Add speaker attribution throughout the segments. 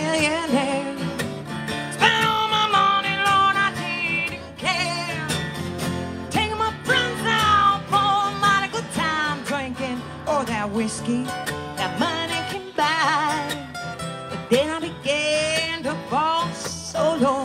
Speaker 1: millionaire. Spent all my money, Lord, I didn't care. Taking my friends out for a mighty good time, drinking all that whiskey that money can buy. But then I began to fall so low.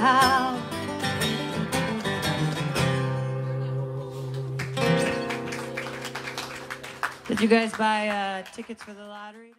Speaker 1: Did you guys buy uh, tickets for the lottery?